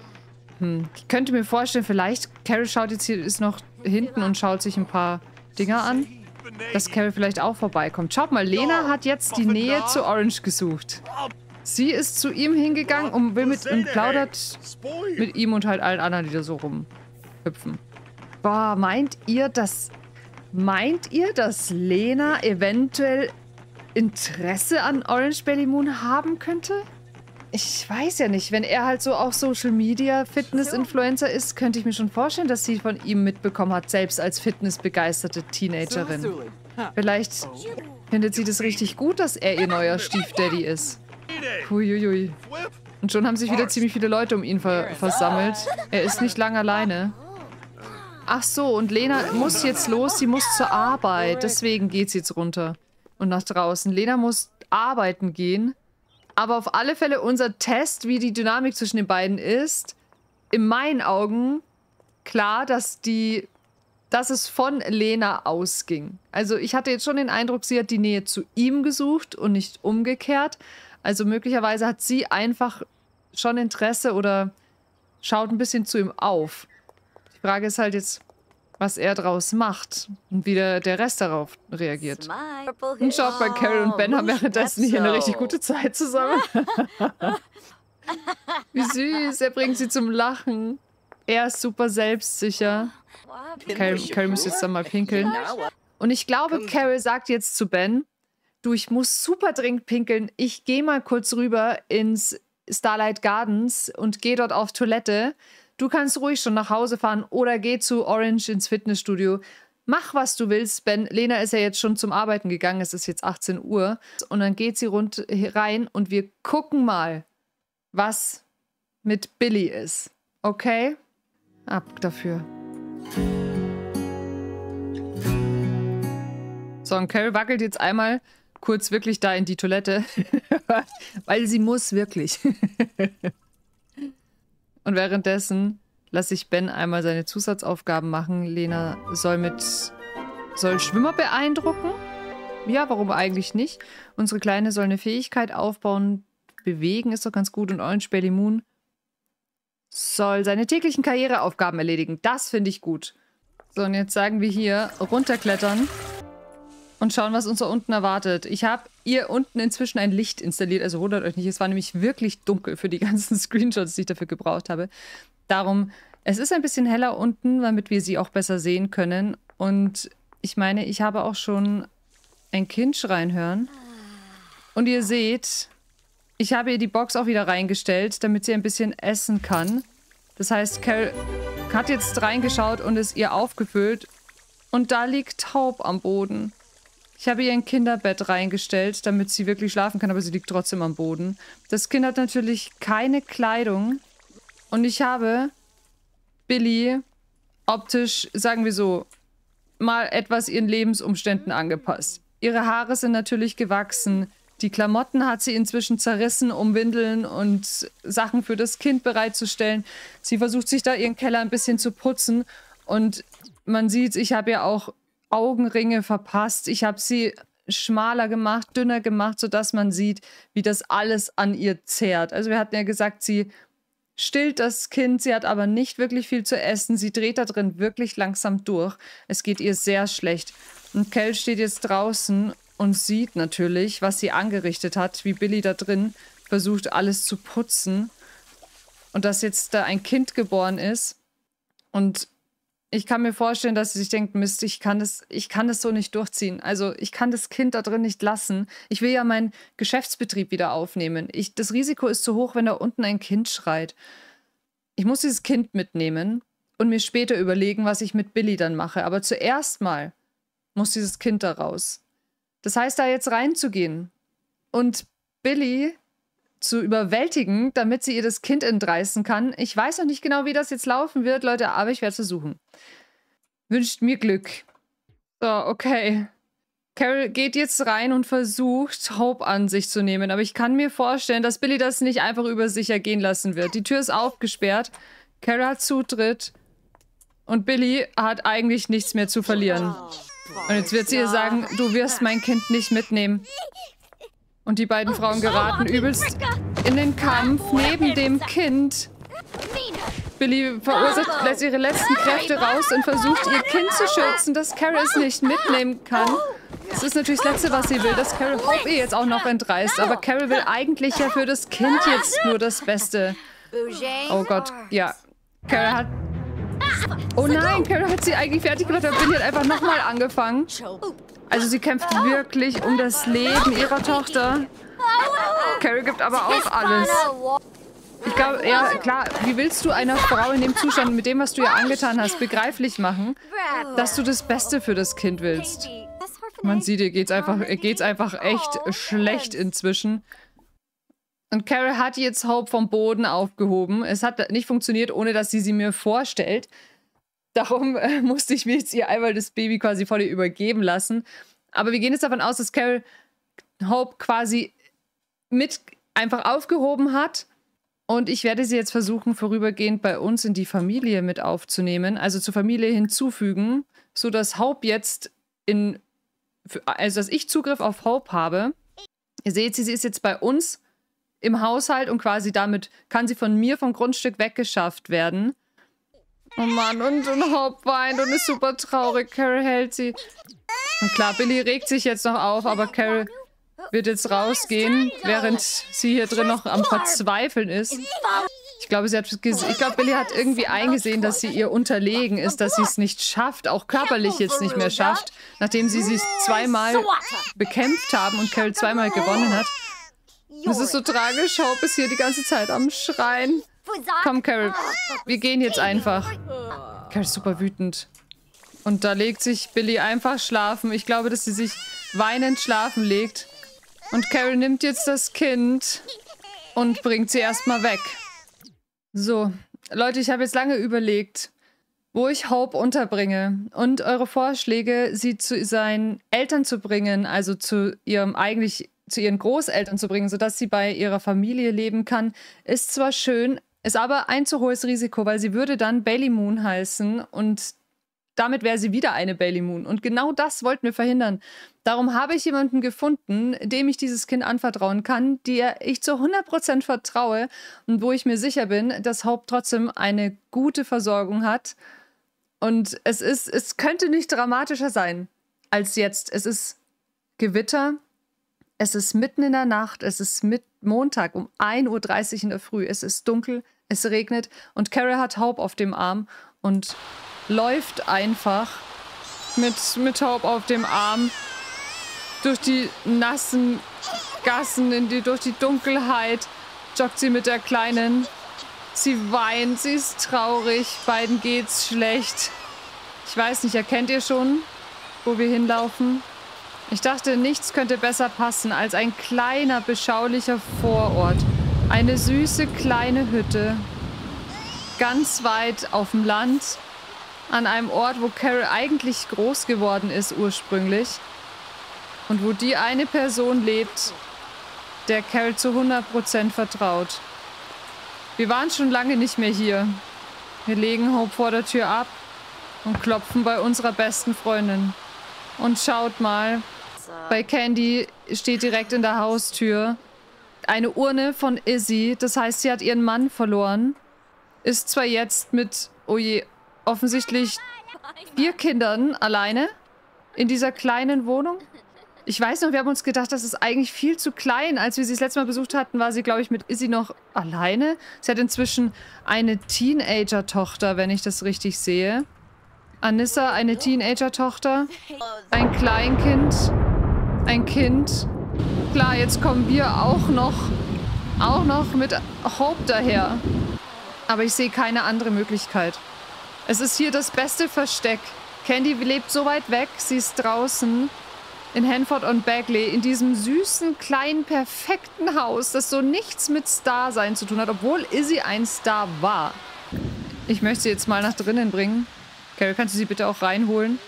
Hm. Ich könnte mir vorstellen, vielleicht Carol schaut jetzt hier, ist noch hinten und schaut sich ein paar Dinger an, dass Carol vielleicht auch vorbeikommt. Schaut mal, Lena hat jetzt die Nähe zu Orange gesucht. Sie ist zu ihm hingegangen und will mit und plaudert mit ihm und halt allen anderen, die da so rumhüpfen. Boah, meint ihr, dass meint ihr, dass Lena eventuell Interesse an Orange Belly Moon haben könnte? Ich weiß ja nicht, wenn er halt so auch Social Media Fitness-Influencer ist, könnte ich mir schon vorstellen, dass sie von ihm mitbekommen hat, selbst als fitnessbegeisterte Teenagerin. Vielleicht findet sie das richtig gut, dass er ihr neuer Stiefdaddy ist. Huiuiui. Und schon haben sich wieder ziemlich viele Leute um ihn ver versammelt. Er ist nicht lang alleine. Ach so, und Lena muss jetzt los, sie muss zur Arbeit. Deswegen geht sie jetzt runter und nach draußen. Lena muss arbeiten gehen. Aber auf alle Fälle unser Test, wie die Dynamik zwischen den beiden ist, in meinen Augen klar, dass die, dass es von Lena ausging. Also ich hatte jetzt schon den Eindruck, sie hat die Nähe zu ihm gesucht und nicht umgekehrt. Also möglicherweise hat sie einfach schon Interesse oder schaut ein bisschen zu ihm auf. Die Frage ist halt jetzt, was er daraus macht und wie der, der Rest darauf reagiert. Und schaut mal, Carol und Ben haben währenddessen hier eine richtig gute Zeit zusammen. wie süß, er bringt sie zum Lachen. Er ist super selbstsicher. Carol, Carol muss jetzt dann mal pinkeln. Und ich glaube, Carol sagt jetzt zu Ben, du, ich muss super dringend pinkeln. Ich gehe mal kurz rüber ins Starlight Gardens und gehe dort auf Toilette. Du kannst ruhig schon nach Hause fahren oder geh zu Orange ins Fitnessstudio. Mach, was du willst, Ben. Lena ist ja jetzt schon zum Arbeiten gegangen. Es ist jetzt 18 Uhr. Und dann geht sie rund rein und wir gucken mal, was mit Billy ist. Okay? Ab dafür. So, und Carol wackelt jetzt einmal kurz wirklich da in die Toilette, weil sie muss wirklich. Und währenddessen lasse ich Ben einmal seine Zusatzaufgaben machen. Lena soll mit soll Schwimmer beeindrucken. Ja, warum eigentlich nicht? Unsere Kleine soll eine Fähigkeit aufbauen. Bewegen ist doch ganz gut. Und Orange Belly Moon soll seine täglichen Karriereaufgaben erledigen. Das finde ich gut. So, und jetzt sagen wir hier runterklettern und schauen, was uns da unten erwartet. Ich habe hier unten inzwischen ein Licht installiert, also wundert euch nicht, es war nämlich wirklich dunkel für die ganzen Screenshots, die ich dafür gebraucht habe. Darum, es ist ein bisschen heller unten, damit wir sie auch besser sehen können. Und ich meine, ich habe auch schon ein Kind schreien hören. Und ihr seht, ich habe ihr die Box auch wieder reingestellt, damit sie ein bisschen essen kann. Das heißt, Carol hat jetzt reingeschaut und ist ihr aufgefüllt. Und da liegt Taub am Boden. Ich habe ihr ein Kinderbett reingestellt, damit sie wirklich schlafen kann, aber sie liegt trotzdem am Boden. Das Kind hat natürlich keine Kleidung. Und ich habe Billy optisch, sagen wir so, mal etwas ihren Lebensumständen angepasst. Ihre Haare sind natürlich gewachsen. Die Klamotten hat sie inzwischen zerrissen, um Windeln und Sachen für das Kind bereitzustellen. Sie versucht sich da ihren Keller ein bisschen zu putzen. Und man sieht, ich habe ja auch Augenringe verpasst. Ich habe sie schmaler gemacht, dünner gemacht, sodass man sieht, wie das alles an ihr zehrt. Also wir hatten ja gesagt, sie stillt das Kind, sie hat aber nicht wirklich viel zu essen. Sie dreht da drin wirklich langsam durch. Es geht ihr sehr schlecht. Und Kel steht jetzt draußen und sieht natürlich, was sie angerichtet hat, wie Billy da drin versucht, alles zu putzen. Und dass jetzt da ein Kind geboren ist. Und ich kann mir vorstellen, dass sie sich denkt, Mist, ich kann das, ich kann das so nicht durchziehen. Also ich kann das Kind da drin nicht lassen. Ich will ja meinen Geschäftsbetrieb wieder aufnehmen. Ich, das Risiko ist zu hoch, wenn da unten ein Kind schreit. Ich muss dieses Kind mitnehmen und mir später überlegen, was ich mit Billy dann mache. Aber zuerst mal muss dieses Kind da raus. Das heißt, da jetzt reinzugehen und Billy zu überwältigen, damit sie ihr das Kind entreißen kann. Ich weiß noch nicht genau, wie das jetzt laufen wird, Leute, aber ich werde es versuchen. Wünscht mir Glück. So, okay. Carol geht jetzt rein und versucht, Hope an sich zu nehmen. Aber ich kann mir vorstellen, dass Billy das nicht einfach über sich ergehen lassen wird. Die Tür ist aufgesperrt. Carol hat Zutritt. Und Billy hat eigentlich nichts mehr zu verlieren. Und jetzt wird sie ihr sagen, du wirst mein Kind nicht mitnehmen. Und die beiden Frauen geraten übelst in den Kampf neben dem Kind. Billy verursacht, lässt ihre letzten Kräfte raus und versucht, ihr Kind zu schützen, dass Carol es nicht mitnehmen kann. Das ist natürlich das Letzte, was sie will, dass Carol Hope ihr jetzt auch noch entreißt. Aber Carol will eigentlich ja für das Kind jetzt nur das Beste. Oh Gott, ja. Carol hat Oh nein, Carol hat sie eigentlich fertig gemacht, aber Billy hat einfach nochmal angefangen. Also sie kämpft wirklich um das Leben ihrer Tochter. Carol gibt aber auch alles. Ich glaube, ja, klar, wie willst du einer Frau in dem Zustand, mit dem, was du ihr angetan hast, begreiflich machen, dass du das Beste für das Kind willst? Man sieht, ihr geht's einfach, geht's einfach echt schlecht inzwischen. Und Carol hat jetzt Hope vom Boden aufgehoben. Es hat nicht funktioniert, ohne dass sie sie mir vorstellt. Darum äh, musste ich mir jetzt ihr einmal das Baby quasi vor ihr übergeben lassen. Aber wir gehen jetzt davon aus, dass Carol Hope quasi mit einfach aufgehoben hat. Und ich werde sie jetzt versuchen, vorübergehend bei uns in die Familie mit aufzunehmen, also zur Familie hinzufügen, sodass Hope jetzt in, also dass ich Zugriff auf Hope habe. Ihr seht, sie ist jetzt bei uns im Haushalt und quasi damit kann sie von mir vom Grundstück weggeschafft werden. Oh Mann, und, und Hope weint und ist super traurig. Carol hält sie. Und klar, Billy regt sich jetzt noch auf, aber Carol wird jetzt rausgehen, während sie hier drin noch am Verzweifeln ist. Ich glaube, sie hat ich glaube, Billy hat irgendwie eingesehen, dass sie ihr unterlegen ist, dass sie es nicht schafft, auch körperlich jetzt nicht mehr schafft, nachdem sie sich zweimal bekämpft haben und Carol zweimal gewonnen hat. Es ist so tragisch. Hope ist hier die ganze Zeit am Schreien. Komm, Carol, wir gehen jetzt einfach. Carol ist super wütend. Und da legt sich Billy einfach schlafen. Ich glaube, dass sie sich weinend schlafen legt. Und Carol nimmt jetzt das Kind und bringt sie erstmal weg. So, Leute, ich habe jetzt lange überlegt, wo ich Hope unterbringe. Und eure Vorschläge, sie zu seinen Eltern zu bringen, also zu ihrem eigentlich zu ihren Großeltern zu bringen, sodass sie bei ihrer Familie leben kann, ist zwar schön, ist aber ein zu hohes Risiko, weil sie würde dann Bailey Moon heißen und damit wäre sie wieder eine Bailey Moon. Und genau das wollten wir verhindern. Darum habe ich jemanden gefunden, dem ich dieses Kind anvertrauen kann, der ich zu 100% vertraue und wo ich mir sicher bin, dass Hope trotzdem eine gute Versorgung hat. Und es ist, es könnte nicht dramatischer sein als jetzt. Es ist Gewitter, es ist mitten in der Nacht, es ist mit Montag um 1.30 Uhr in der Früh, es ist dunkel, es regnet und Carol hat Hope auf dem Arm und läuft einfach mit, mit Hope auf dem Arm durch die nassen Gassen, in die, durch die Dunkelheit, joggt sie mit der Kleinen. Sie weint, sie ist traurig, beiden geht's schlecht. Ich weiß nicht, erkennt ihr schon, wo wir hinlaufen? Ich dachte, nichts könnte besser passen als ein kleiner, beschaulicher Vorort. Eine süße kleine Hütte. Ganz weit auf dem Land. An einem Ort, wo Carol eigentlich groß geworden ist ursprünglich. Und wo die eine Person lebt, der Carol zu 100% vertraut. Wir waren schon lange nicht mehr hier. Wir legen Hope vor der Tür ab und klopfen bei unserer besten Freundin. Und schaut mal, bei Candy steht direkt in der Haustür eine Urne von Izzy. Das heißt, sie hat ihren Mann verloren. Ist zwar jetzt mit, oh je, offensichtlich vier Kindern alleine in dieser kleinen Wohnung. Ich weiß noch, wir haben uns gedacht, das ist eigentlich viel zu klein. Als wir sie das letzte Mal besucht hatten, war sie, glaube ich, mit Izzy noch alleine. Sie hat inzwischen eine Teenager-Tochter, wenn ich das richtig sehe. Anissa, eine Teenager-Tochter. Ein Kleinkind ein Kind. Klar, jetzt kommen wir auch noch, auch noch mit Hope daher. Aber ich sehe keine andere Möglichkeit. Es ist hier das beste Versteck. Candy lebt so weit weg, sie ist draußen in Hanford und Bagley, in diesem süßen, kleinen, perfekten Haus, das so nichts mit Star-Sein zu tun hat, obwohl Izzy ein Star war. Ich möchte sie jetzt mal nach drinnen bringen. Carol, kannst du sie bitte auch reinholen?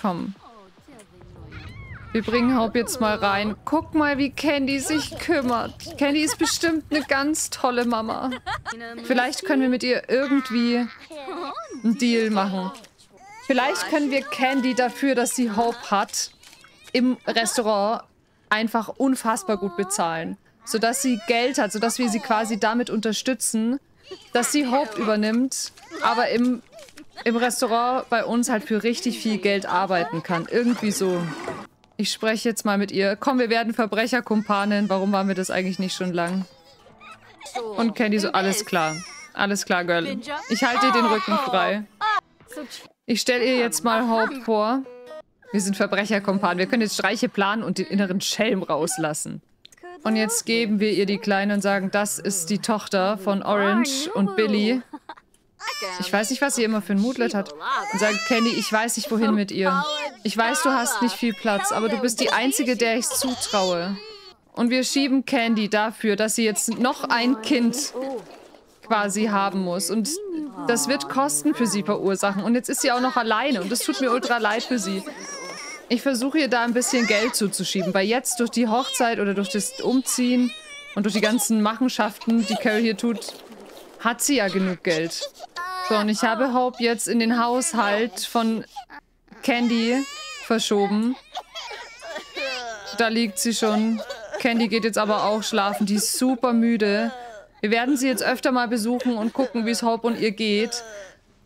Komm. Wir bringen Hope jetzt mal rein. Guck mal, wie Candy sich kümmert. Candy ist bestimmt eine ganz tolle Mama. Vielleicht können wir mit ihr irgendwie einen Deal machen. Vielleicht können wir Candy dafür, dass sie Hope hat, im Restaurant einfach unfassbar gut bezahlen. Sodass sie Geld hat, sodass wir sie quasi damit unterstützen, dass sie Hope übernimmt, aber im, im Restaurant bei uns halt für richtig viel Geld arbeiten kann. Irgendwie so. Ich spreche jetzt mal mit ihr. Komm, wir werden Verbrecherkumpanen. Warum waren wir das eigentlich nicht schon lang? Und Candy so, alles klar. Alles klar, Girl. Ich halte dir den Rücken frei. Ich stelle ihr jetzt mal Hope vor. Wir sind Verbrecherkumpanen. Wir können jetzt Streiche planen und den inneren Schelm rauslassen. Und jetzt geben wir ihr die Kleine und sagen, das ist die Tochter von Orange und Billy. Ich weiß nicht, was sie immer für ein Moodlet hat. Und sagt, Candy, ich weiß nicht, wohin mit ihr. Ich weiß, du hast nicht viel Platz, aber du bist die Einzige, der ich zutraue. Und wir schieben Candy dafür, dass sie jetzt noch ein Kind quasi haben muss. Und das wird Kosten für sie verursachen. Und jetzt ist sie auch noch alleine. Und das tut mir ultra leid für sie. Ich versuche ihr da ein bisschen Geld zuzuschieben, weil jetzt durch die Hochzeit oder durch das Umziehen und durch die ganzen Machenschaften, die Carol hier tut, hat sie ja genug Geld. So, und ich habe Hope jetzt in den Haushalt von Candy verschoben. Da liegt sie schon. Candy geht jetzt aber auch schlafen. Die ist super müde. Wir werden sie jetzt öfter mal besuchen und gucken, wie es Hope und ihr geht.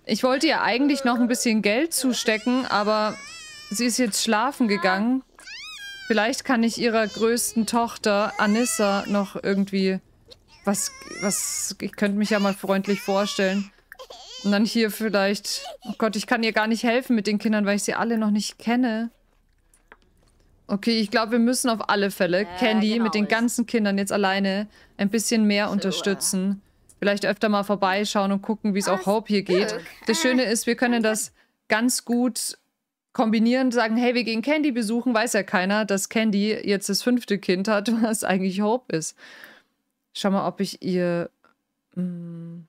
Ich wollte ihr eigentlich noch ein bisschen Geld zustecken, aber sie ist jetzt schlafen gegangen. Vielleicht kann ich ihrer größten Tochter, Anissa, noch irgendwie was, was, ich könnte mich ja mal freundlich vorstellen. Und dann hier vielleicht... Oh Gott, ich kann ihr gar nicht helfen mit den Kindern, weil ich sie alle noch nicht kenne. Okay, ich glaube, wir müssen auf alle Fälle Candy genau. mit den ganzen Kindern jetzt alleine ein bisschen mehr unterstützen. Vielleicht öfter mal vorbeischauen und gucken, wie es auch Hope hier geht. Das Schöne ist, wir können das ganz gut kombinieren, sagen, hey, wir gehen Candy besuchen, weiß ja keiner, dass Candy jetzt das fünfte Kind hat, was eigentlich Hope ist. Schau mal, ob ich ihr... Mh, hm,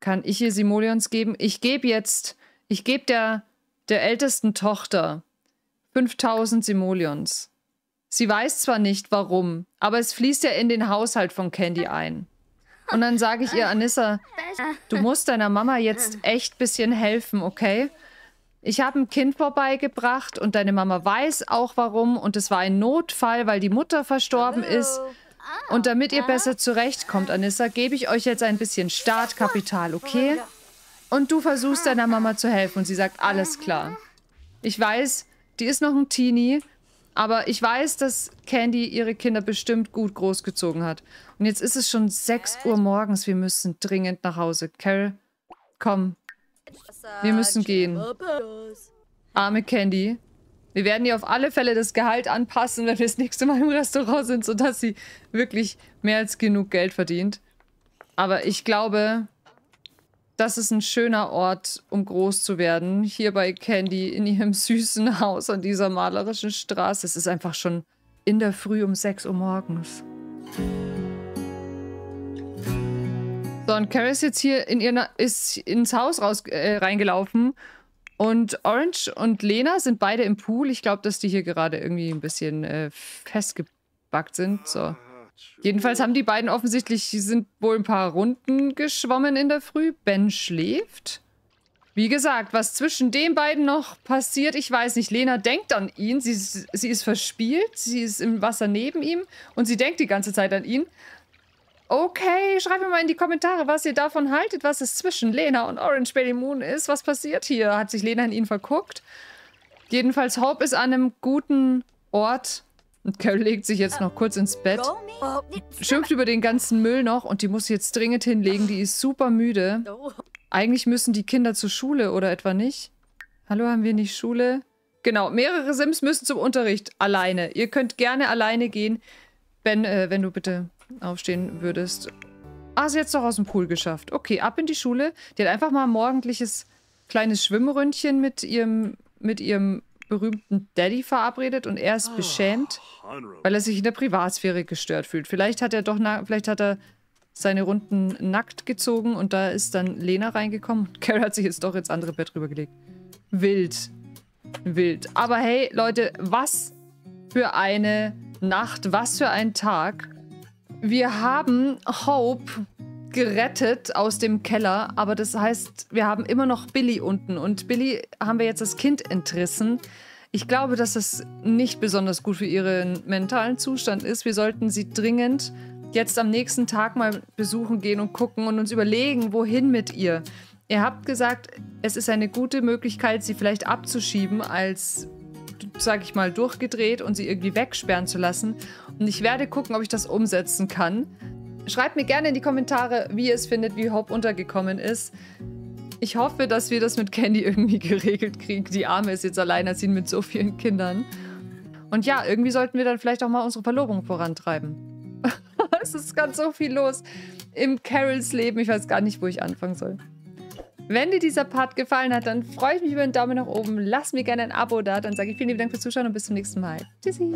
kann ich ihr Simoleons geben? Ich gebe jetzt, ich gebe der, der ältesten Tochter 5000 Simoleons. Sie weiß zwar nicht warum, aber es fließt ja in den Haushalt von Candy ein. Und dann sage ich ihr, Anissa, du musst deiner Mama jetzt echt bisschen helfen, okay? Ich habe ein Kind vorbeigebracht und deine Mama weiß auch warum und es war ein Notfall, weil die Mutter verstorben ist. Und damit ihr besser zurechtkommt, Anissa, gebe ich euch jetzt ein bisschen Startkapital, okay? Und du versuchst deiner Mama zu helfen und sie sagt, alles klar. Ich weiß, die ist noch ein Teenie, aber ich weiß, dass Candy ihre Kinder bestimmt gut großgezogen hat. Und jetzt ist es schon 6 Uhr morgens. Wir müssen dringend nach Hause. Carol, komm. Wir müssen gehen. Arme Candy. Wir werden ihr auf alle Fälle das Gehalt anpassen, wenn wir das nächste Mal im Restaurant sind, sodass sie wirklich mehr als genug Geld verdient. Aber ich glaube, das ist ein schöner Ort, um groß zu werden. Hier bei Candy in ihrem süßen Haus an dieser malerischen Straße. Es ist einfach schon in der Früh um 6 Uhr morgens. So, und Carrie ist jetzt hier in ihr, ist ins Haus raus, äh, reingelaufen. Und Orange und Lena sind beide im Pool. Ich glaube, dass die hier gerade irgendwie ein bisschen äh, festgebackt sind. So. Jedenfalls haben die beiden offensichtlich, sind wohl ein paar Runden geschwommen in der Früh. Ben schläft. Wie gesagt, was zwischen den beiden noch passiert, ich weiß nicht. Lena denkt an ihn, sie, sie ist verspielt, sie ist im Wasser neben ihm und sie denkt die ganze Zeit an ihn. Okay, schreibt mir mal in die Kommentare, was ihr davon haltet, was es zwischen Lena und Orange Baby Moon ist. Was passiert hier? Hat sich Lena in ihn verguckt? Jedenfalls, Hope ist an einem guten Ort und Carol legt sich jetzt noch kurz ins Bett, schimpft über den ganzen Müll noch und die muss jetzt dringend hinlegen. Die ist super müde. Eigentlich müssen die Kinder zur Schule oder etwa nicht? Hallo, haben wir nicht Schule? Genau, mehrere Sims müssen zum Unterricht alleine. Ihr könnt gerne alleine gehen, wenn, äh, wenn du bitte aufstehen würdest. Ah, sie hat es doch aus dem Pool geschafft. Okay, ab in die Schule. Die hat einfach mal ein morgendliches kleines Schwimmründchen mit ihrem, mit ihrem berühmten Daddy verabredet und er ist ah, beschämt, weil er sich in der Privatsphäre gestört fühlt. Vielleicht hat er doch, vielleicht hat er seine Runden nackt gezogen und da ist dann Lena reingekommen. Carol hat sich jetzt doch ins andere Bett rübergelegt. Wild. Wild. Aber hey, Leute, was für eine Nacht, was für ein Tag. Wir haben Hope gerettet aus dem Keller, aber das heißt, wir haben immer noch Billy unten und Billy haben wir jetzt das Kind entrissen. Ich glaube, dass das nicht besonders gut für ihren mentalen Zustand ist. Wir sollten sie dringend jetzt am nächsten Tag mal besuchen gehen und gucken und uns überlegen, wohin mit ihr. Ihr habt gesagt, es ist eine gute Möglichkeit, sie vielleicht abzuschieben als, sag ich mal, durchgedreht und sie irgendwie wegsperren zu lassen. Und ich werde gucken, ob ich das umsetzen kann. Schreibt mir gerne in die Kommentare, wie ihr es findet, wie Hope untergekommen ist. Ich hoffe, dass wir das mit Candy irgendwie geregelt kriegen. Die Arme ist jetzt alleinerziehend mit so vielen Kindern. Und ja, irgendwie sollten wir dann vielleicht auch mal unsere Verlobung vorantreiben. es ist ganz so viel los im Carols Leben. Ich weiß gar nicht, wo ich anfangen soll. Wenn dir dieser Part gefallen hat, dann freue ich mich über einen Daumen nach oben. Lass mir gerne ein Abo da. Dann sage ich vielen lieben Dank fürs Zuschauen und bis zum nächsten Mal. Tschüssi.